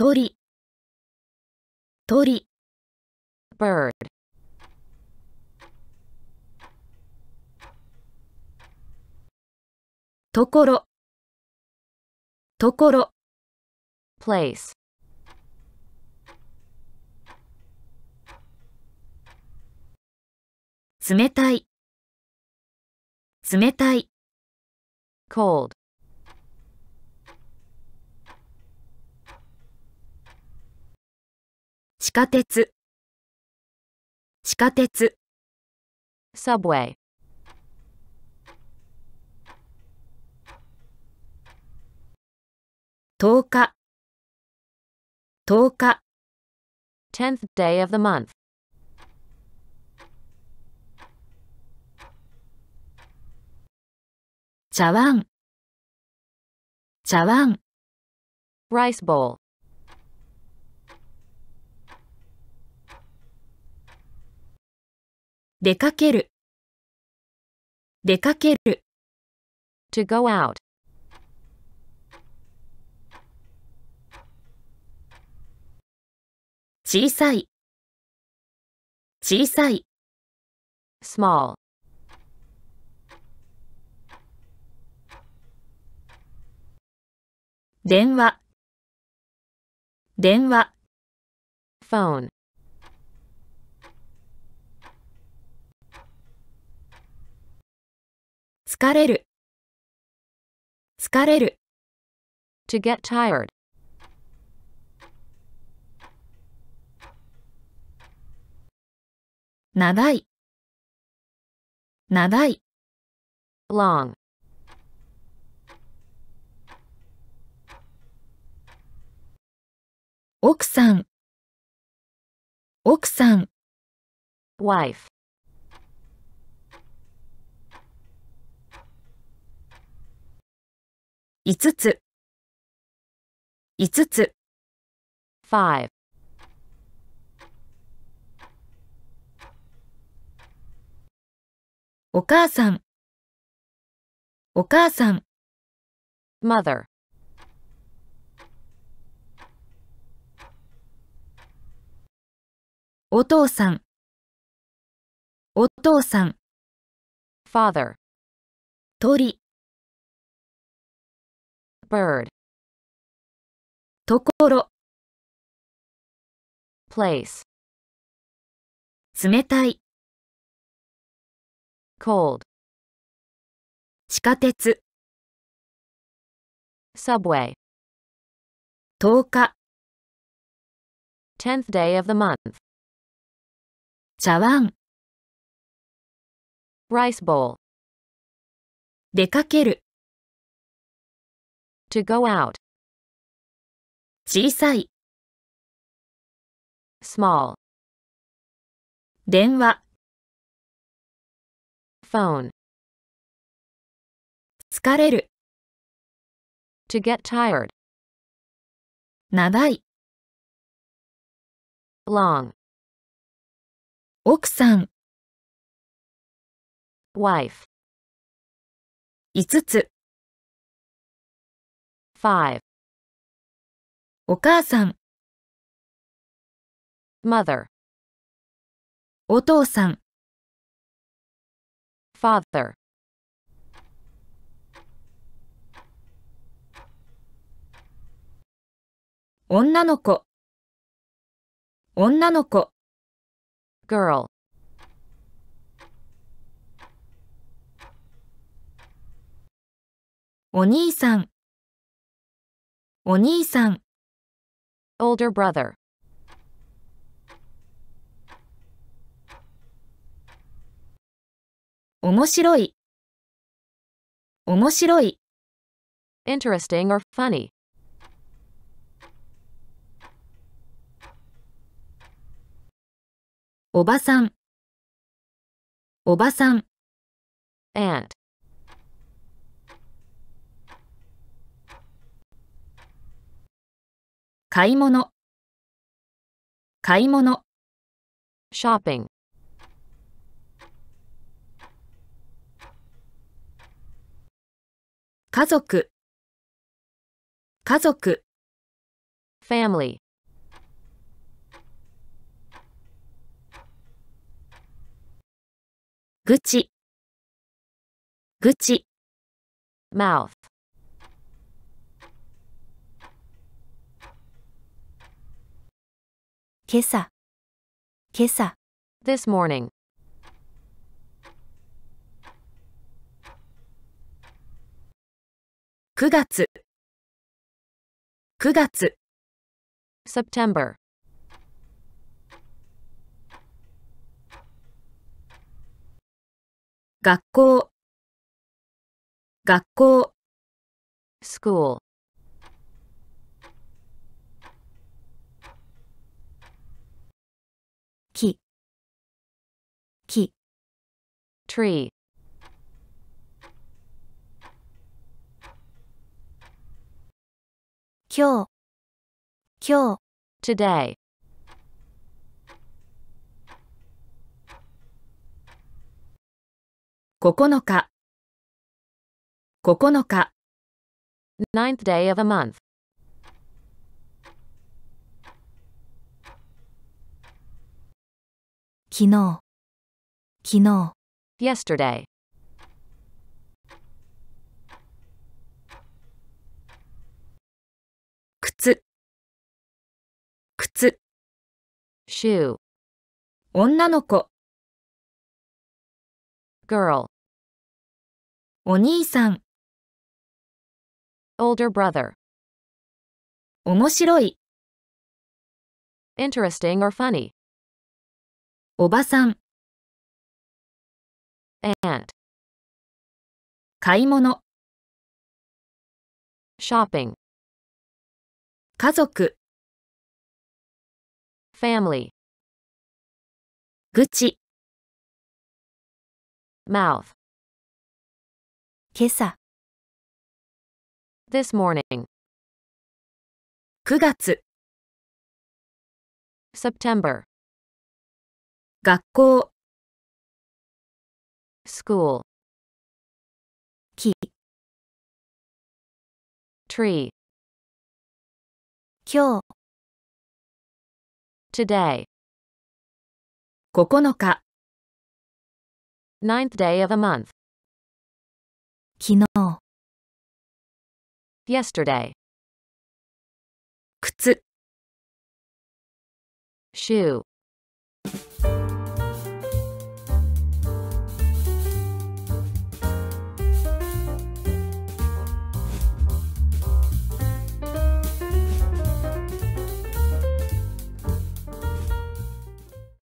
鳥。鳥。Bird, ところところ place, 冷たい冷たい cold, 地下鉄地下鉄 subway, 10日10日 tenth day of the month, 茶碗茶碗 rice bowl, 出かける。出かける。To go out, 小さい。小さい。Small, 電話。電話。Phone, 疲れる疲れる to get tired, 長い長い long, 奥さん奥さん wife, 5つ。5つ。Five, お母さん。お母さん。Mother, お父さん。お父さん。Father, 鳥 bird, ところ place, 冷たい cold, 地下鉄 subway, 10日 tenth day of the month, 茶碗 rice bowl, 出かける to go out, 小さい small, 電話 phone, 疲れる to get tired, 長い long, 奥さん wife, 5つお母さん。Mother. お父さん。Father. 女の子。女の子。Girl. 女の子お兄さん。お兄さん older brother, 面白い面白い interesting or funny, おばさんおばさん aunt, 買い物買い物 shopping, 家族家族 family, 愚痴、愚痴、mouth, 今朝、今朝、this morning, 9月、9月、September, 学校、学校、school, 木、木、tree, 今日、今日、today, 9日、9日、ninth day of a month, 昨日、昨日、yesterday, 靴、靴、shoe, 女の子、girl, お兄さん、older brother, 面白い、interesting or funny, おばさん、aunt, 買い物、shopping, 家族、family, 愚痴、mouth, 今朝、this morning, 9月、September, 学校、school, 木、tree, 今日、today, 9日、ninth day of a month, 昨日、yesterday, 靴、shoe,